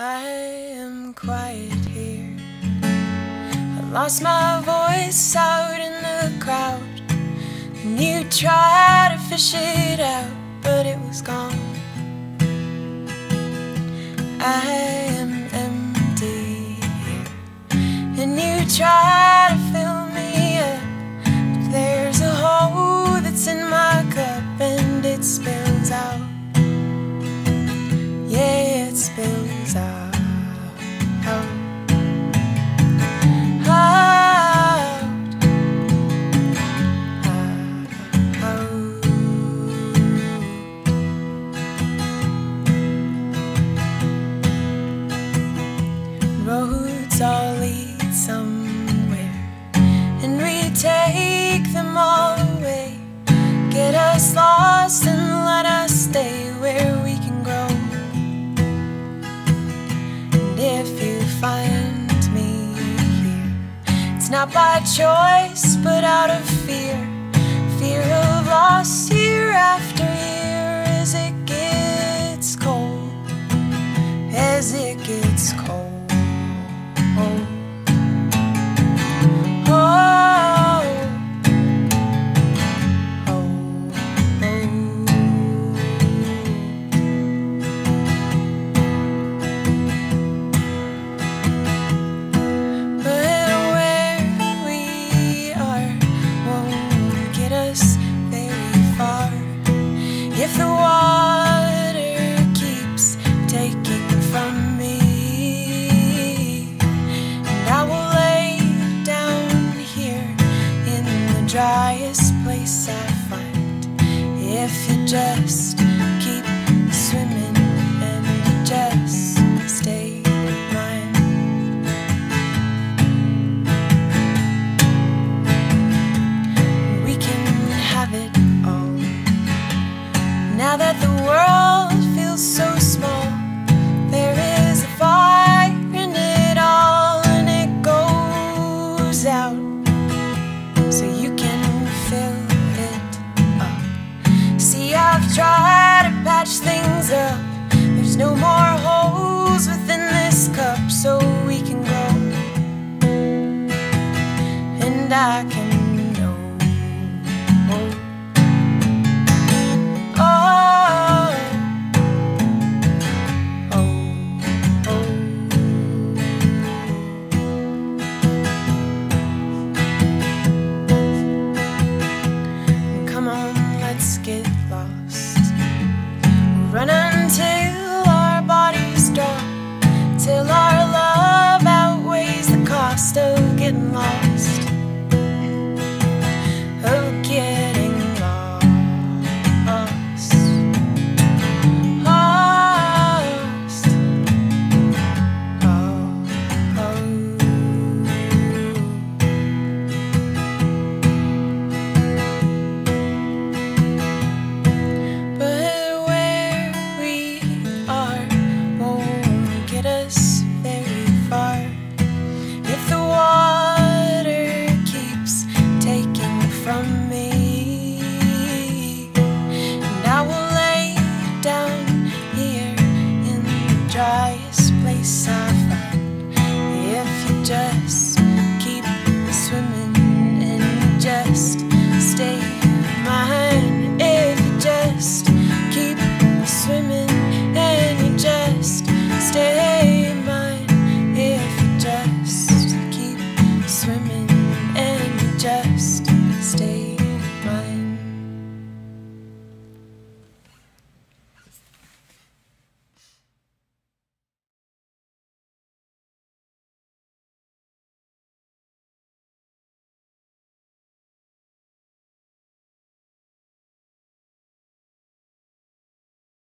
I am quiet here. I lost my voice out in the crowd. And you tried to fish it out, but it was gone. I am empty here. And you tried lost and let us stay where we can grow. And if you find me here, it's not by choice but out of fear. Fear of loss year after year as it gets cold. As it gets cold. If the water keeps taking from me, and I will lay down here in the driest place I find. If you just get lost. We'll run until our bodies drop, till our love outweighs the cost of. place I find if you just.